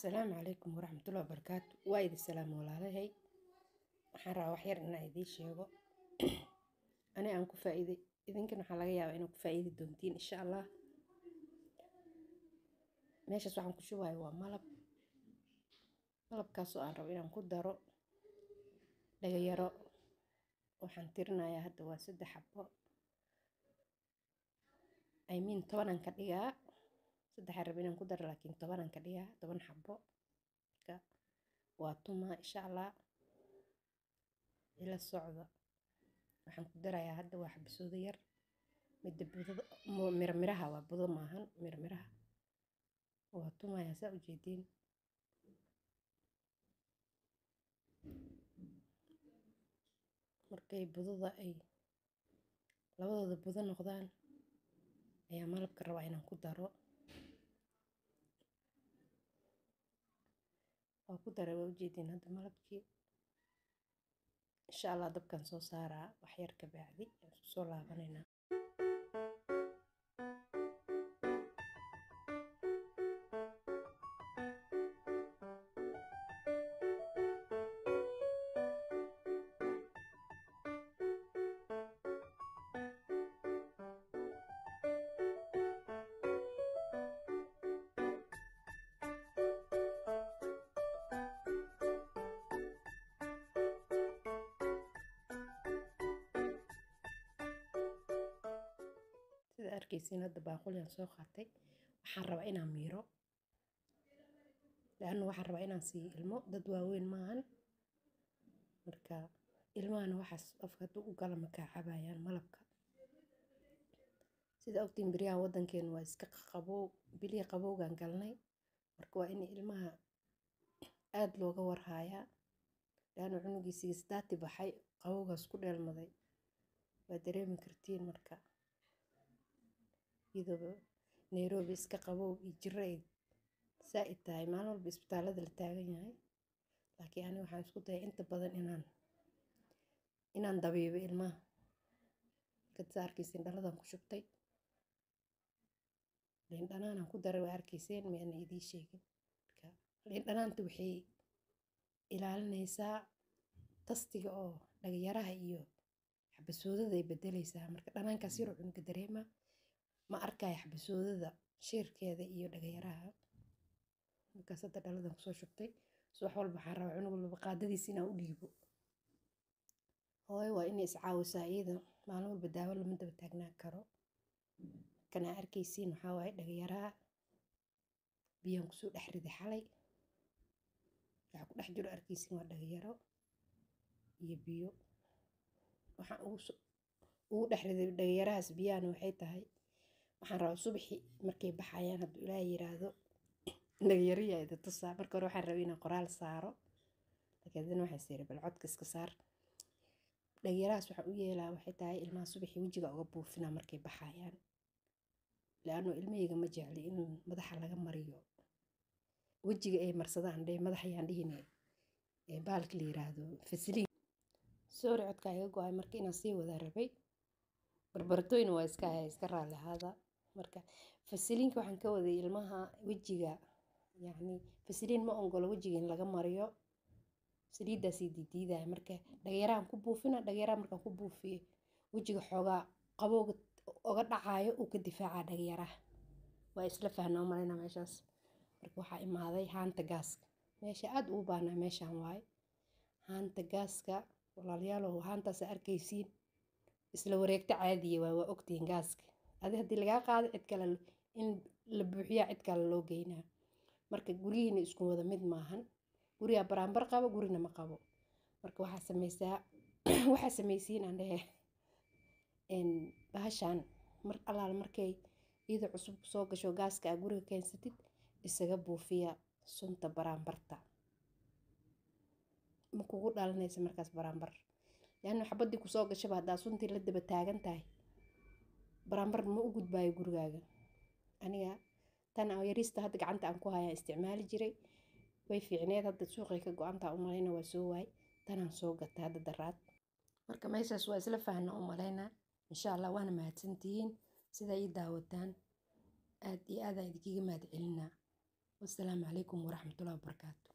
asalaamu calaykum waraxmatullahi wabarakaatu waa idi salaam walaalahay. Waxaan rabaa wax yar inaan idiin sheego. Ani aan ku faa'iiday. Idinkan waxaa laga yaabaa inaan ku faa'iidi doontiin insha allah. Meeshaas waxaan ku shubayo waa malab. Malabkaasoo aan rabo inaan ku daro dhagayaro. Waxaan tirinayaa hadda waa saddex xabo I tobanaan ka dhigaa saddexaan rabo inaan ku daro laakiin tobanaan ka dhigaa toban xabo marka waa tuma insha allah ila socda waxaan ku darayaa hadda waa xabasoodo yar midda budada mirmiraha waa budo maahan mirmiraha waa tumayaa saa ujeediin markay budada ay labadooda budo noqdaan ayaa malabka rabaa inaan ku daro waa ku daray waa ujeediin hadda malabkii insha allah dabkan soo saaraa wax yar ka bacdi aan soo laabanaynaa arkaysiin hadda baaquliyan soo qaatay waxaan rabaa inaan miiro. Laanna waxaan rabaa inaan siiyo ilmo dad waaweyn maahan marka ilmahana waxaas afka hadduu u gala makaa cabayaan malabka. Sida ogtiin beryahan waddankeenu waa iska qabow biliya qabowgaan galnay. Marka waa in ilmaha aada looga warhaayaa. Laanna cunugiisii isdaati baxay qabowgaas ku dheelmaday. Waa dareemi kartiin marka iyadoo nairobi iska qabow iyo jiro ay saa-id tahay. Maalin walba isbitaalada la taagan yahay. Laakiin aniga waxaan isku dayay inta badan inaan inaan dabiibo ilmaha. Markaad saa arkayseen dhaladan ku shubtay. Liin dhanaanaan ku daray waa arkayseen miyaana idiin sheegin. Marka liin dhanaanta waxay ilaalinaysaa tastiga oo dhagayaraha iyo xabasoodada ay bedelaysaa marka dhanaankaas yaroo cunuga dareema ma arkaya xabasoodada sheerkeeda iyo dhagayaraha. Markaas hadda dhaladan ku soo shubtay subax walba waxaan rabaa cunug walba qaadadiisa inaan u dhiibo. Hooyo waa inay iscaawisaa iyada maalin walba daawo lama daba taagnaan karo. Markan aa arkaysiin waxaa waaye dhagayaraha biyaan ku soo dhex riday xalay. Waxaa ku dhex jiro arkaysiin waa dhagayaro iyo biyo. Waxaan ugu dhex riday dhagayarahaas biyahana waxay tahay waxaan rabaa subaxii markay baxayaan hadduu ilaaha yiraahdo dhagayariyaa ida tusaa. Marka hore waxaan rabay inaan qoraal saaro. Laakiin waxaan siiri bal codka iska saar dhagayarahaas waxaan u yeelaa waxay tahay ilmaha subaxii wejiga uga buufinaa markay baxayaan. Laanno ilmahayga ma jecli in madaxa laga mariyo. Wejiga ay marsadaan dhe madaxayaan dhihine baalka la yiraahdo fasiliin soori codkaa iga go'ay marka inaan sii wadaa rabay. Barbartooyna waa iska iska raalli ahaada marka fasiliinka waxaan ka waday ilmaha wejiga. Yacni fasiliin ma ongolo wejiga in laga mariyo. Saliiddaasii diidiidaya marka dhagayarahan ku buufina dhagayaraha markaan ku buufiye wejiga xoogaa qabowga oga dhacaayo uu ka difaacaa dhagayaraha waa isla fahnaa umaleyna meeshaas. Marka waxaa imaaday haanta gaaska. Meesha aada ugu baanaa meeshaan waaye. Haanta gaaska walaalayaalow haantaas arkaysiin. Isla wareegto caadiya waa waa ogtihiin gaaska adi haddii lagaa qaado cid kale in la buuxiyaa cid kale loo geynaa marka guryihiina isku wada mid maahan gurigaa baraanbar qabo gurina ma qabo. Marka waxaa sameysaa waxaa sameysiin aan dhehe bahashaan mar allaal markay iyada cusub soo gasho gaaska aa guriga keensatid isaga buufiya sunta baraanbarta ma kugu dhalanaysa markaas baraanbar laanna xabadii ku soo gashaba haddaa suntii la daba taagan tahay baraanbar ma u gudbaayo gurigaaga aniga tan yariista hadda gacanta aan ku hayaan isticmaali jiray way fiicneed hadda suuqay ka go-antaa umaleyna waa soo waay tanaan soo gata hadda daraad marka meeshaas waa isla fahna umaleynaa insha allah waana mahadsantihiin sidaa ii daawataan aad iyo aadaan idinkiga mahad celinaa wasalaamu calaykum waraxmatullahi wabarakaatu